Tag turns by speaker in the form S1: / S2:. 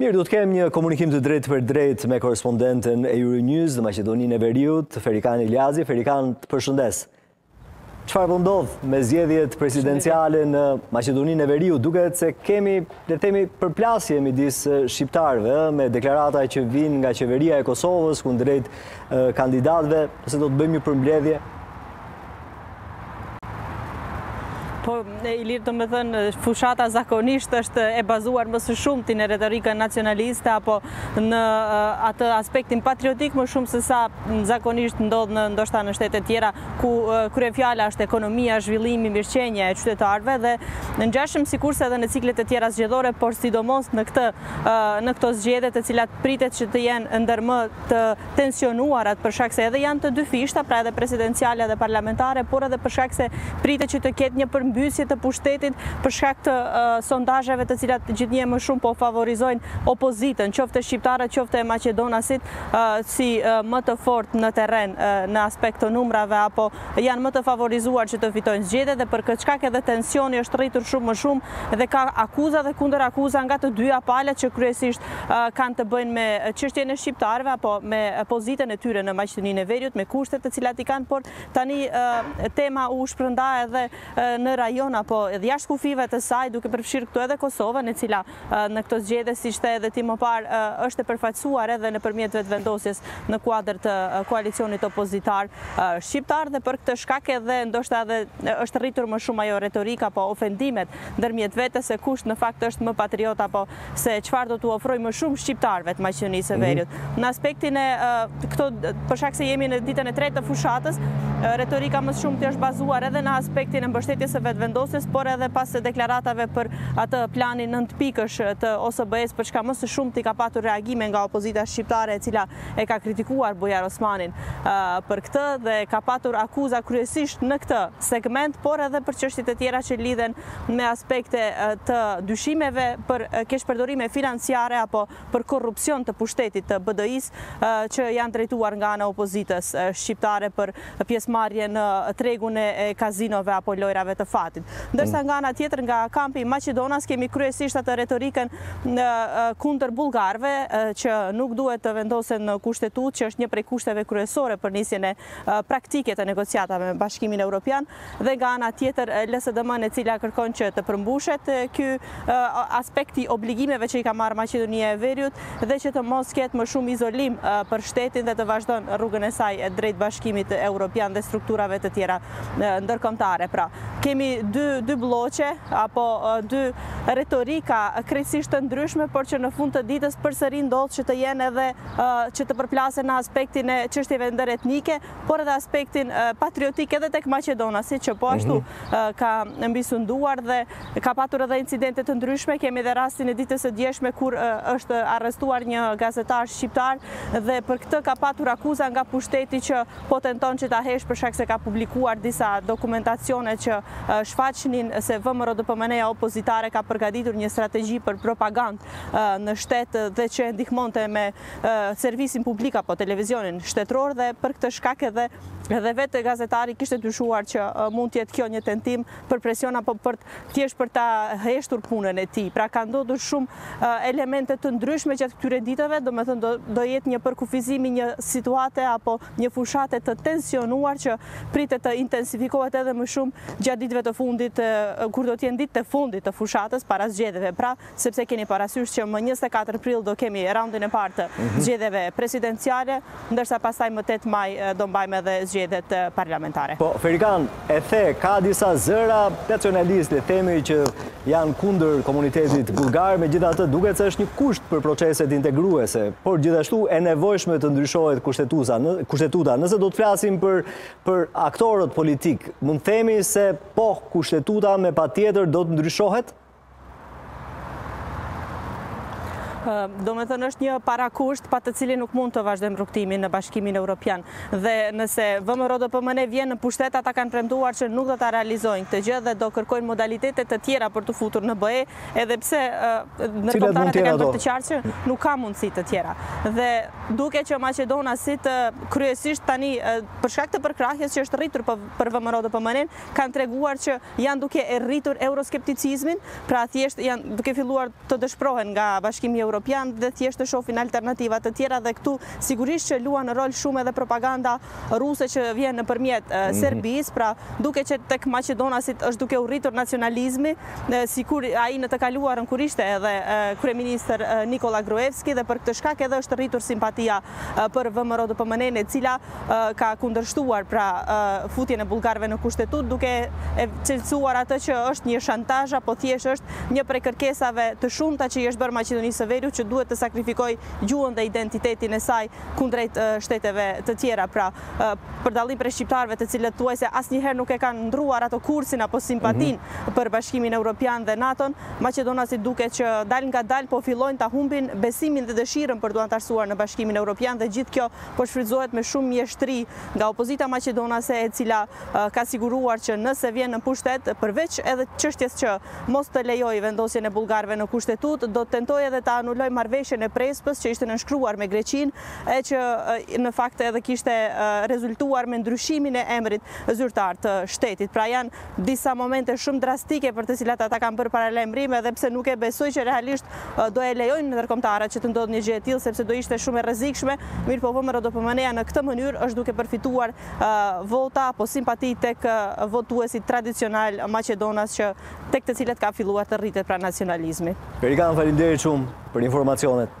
S1: Mirë, do të kemë një komunikim të drejtpërdrejtë me korrespondenten e Euronews në Maqedoninë e Veriut, Ferikan Iljazi. Ferikan, të përshëndes. Çfarë po ndodh me zgjedhjet presidenciale në Maqedoninë e Veriut, duket se kemi, le të themi, përplasje midis shqiptarëve, me deklarata që vijnë nga qeveria e Kosovës, kundrejt kandidatëve, nëse do të bëjmë një përmbledhje?
S2: Po, e Ilir, domethënë, fushata zakonisht është e bazuar më së shumti në retorika nacionaliste, apo në atë aspektin patriotik më shumë se sa zakonisht ndodh në ndoshta në shtete tjera, ku kryefjala është ekonomia, zhvillimi, mirëqenia e qytetarëve, dhe ngjashëm sikurse edhe në ciklet e tjera zgjedhore, por sidomos në këto zgjedhje të cilat pritet që të jenë ndër më të tensionuarat për shkak se edhe janë të dyfishta, pra edhe presidenciale edhe parlamentare, por edhe për shkak se pritet që të ketë një përmbysje të pushtetit për shkak të sondazheve të cilat gjithnjë e më shumë po favorizojnë opozitën, qoftë shqiptarët, qoftë e maqedonasit, si më të fortë në terren në aspekt të numrave apo janë më të favorizuar që të fitojnë zgjedhjet dhe për këtë shkak edhe tensioni është rritur shumë më shumë dhe ka akuza dhe kundërakuza nga të dyja palët që kryesisht kanë të bëjnë me çështjen e shqiptarëve apo me pozitën e tyre në Maqedoninë e Veriut, me kushtet të cilat i kanë, por tani tema u shpërnda edhe në rajon apo edhe jashtë kufive të saj, duke përfshirë këtu edhe Kosovën, e cila në këto zgjedhje siç the edhe ti më parë është e përfaqësuar edhe nëpërmjet Vetëvendosjes në kuadër të koalicionit opozitar shqiptar dhe për këtë shkak edhe ndoshta edhe është rritur më shumë ajo retorika apo ofendimet ndërmjet vetes se kush në fakt është më patriot apo se çfarë do t'u ofrojë më shumë shqiptarëve të Maqedonisë së mhm. Veriut. Në aspektin e këto për shkak se jemi në ditën e tretë të fushatës, retorika më së shumti është bazuar edhe në aspektin e mbështetjes së Vetëvendosjes, por edhe pas deklaratave për atë planin nëntëpikësh të OSBE-s për çka më së shumti ka patur reagime nga opozita shqiptare e cila e ka kritikuar Bujar Osmanin për këtë dhe ka patur akuza kryesisht në këtë segment, por edhe për çështjet e tjera që lidhen me aspekte të dyshimeve për keqpërdorime financiare apo për korrupsion të pushtetit të BDI-së që janë drejtuar nga ana e opozitës shqiptare për pjesëmarrje në tregun e kazinove apo lojrave të fatit. Ndërsa nga ana tjetër nga kampi maqedonas kemi kryesisht atë retorikën kundër bullgarëve që nuk duhet të vendosen në kushtetutë që është një prej kushteve kryesore për nisjen e praktike të negociatave me Bashkimin Evropian, dhe nga ana tjetër LSDM-në e cila kërkon që të përmbushet ky aspekti i obligimeve që i ka marrë Maqedonia e Veriut dhe që të mos ketë më shumë izolim për shtetin dhe të vazhdon rrugën e saj drejt bashkimit europian dhe strukturave të tjera ndërkombëtare. Pra, kemi dy dy blloqe apo dy retorika krejtësisht të ndryshme, por që në fund të ditës përsëri ndodh që të jenë edhe që të përplasen në aspektin e çështjeve ndëretnike, por edhe aspektin patriotik edhe tek maqedonasit, që po ashtu mhm. ka mbisunduar dhe ka patur edhe incidente të ndryshme, kemi edhe rastin e ditës së djeshme kur është arrestuar një gazetar shqiptar dhe për këtë ka patur akuza nga pushteti që po tenton që ta hesht për shkak se ka publikuar disa dokumentacione që shfaqnin se VMRO-DPMNE-ja opozitare ka përgaditur një strategi për propagandë në shtet dhe që e ndihmonte me servisin publik apo televizionin shtetëror dhe për këtë shkak edhe edhe vetë gazetari kishte dyshuar që mund të jetë kjo një tentim për presion apo për thjesht për ta heshtur punën e tij. Pra ka ndodhur shumë elemente të ndryshme gjatë këtyre ditëve, domethënë do të jetë një përkufizim i një situate apo një fushate të tensionuar që pritet të intensifikohet edhe më shumë gjatë ditëve të fundit kur do të jenë ditët e fundit të fushatës para zgjedhjeve. Pra sepse kemi parasysh që më njëzet e katër prill do kemi raundin e parë të mhm. zgjedhjeve presidenciale, ndërsa pastaj më tetë maj do mbajmë edhe zgjedhjet parlamentare.
S1: Po, Ferikan, e the, ka disa zëra nacionaliste, themi që janë kundër komunitetit bullgar, megjithatë duket se është një kusht për proceset integruese, por gjithashtu e nevojshme të ndryshohet kushtetuta. Nëse do të flasim për aktorët politikë, mund të themi se po kushtetuta me patjetër do të ndryshohet?
S2: domethënë është një parakusht pa të cilin nuk mund të vazhdojmë rrugtimin në Bashkimin Europian. Dhe nëse VMRO-DPMNE vjen në pushtet, ata kanë premtuar që nuk do ta realizojnë këtë gjë dhe do kërkojnë modalitete të tjera për t'u futur në BE, edhe pse ndërkombëtarët e kanë bërë të qartë që nuk ka mundësi të tjera. Dhe duket që maqedonasit kryesisht tani për shkak të përkrahjes që është rritur për VMRO-DPMNE, kanë treguar që janë duke e rritur euroskepticizmin, pra thjesht janë duke filluar të dëshprohen nga Bashkimi Europian dhe thjesht të shohin alternativa të tjera dhe këtu sigurisht që luan rol shumë edhe propaganda ruse që vjen nëpërmjet mhm. Serbisë, pra duket që tek maqedonasit është duke u rritur nacionalizmi, sikur ai në të kaluarën kur ishte edhe kryeministër Nikola Gruevski dhe për këtë shkak edhe është rritur simpatia për VMRO-DPMNE-në e cila ka kundërshtuar pra futjen e bullgarëve në kushtetutë duke e cilësuar atë që është një shantazh apo thjesht është një prej kërkesave të shumta që i është bërë Maqedonisë së Veriut që duhet të sakrifikojë gjuhën dhe identitetin e saj kundrejt shteteve të tjera. Pra, për dallim prej shqiptarëve të cilët thuajse asnjëherë nuk e kanë ndruar ato kursin apo simpatin mhm. për Bashkimin Evropian dhe NATO-n, maqedonasit duket që dal nga dal po fillojnë ta humbin besimin dhe dëshirën për t'u anëtarësuar në Bashkimin Evropian dhe gjithë kjo po shfrytëzohet me shumë mjeshtëri nga opozita maqedonase e cila ka siguruar që nëse vjen në pushtet, përveç edhe çështjes që mos të lejojë vendosjen e bullgarëve në Kushtetutë, do të tentojë edhe ta anulojë marrëveshjen e Prespës që ishte nënshkruar me Greqinë e që në fakt edhe kishte rezultuar me ndryshimin e emrit zyrtar të shtetit. Pra janë disa momente shumë drastike për të cilat ata kanë bërë paralajmërime edhe pse nuk e besoj që realisht do e lejojnë ndërkombëtarët që të ndodhë një gjë e tillë sepse do ishte shumë e rrezikshme, mirëpo VMRO-DPMNE-ja në këtë mënyrë është duke përfituar vota apo simpati tek votuesit tradicionalë maqedonas që tek të cilët ka filluar të rritet pra nacionalizmi.
S1: Perikan, faleminderit shumë për informacionet.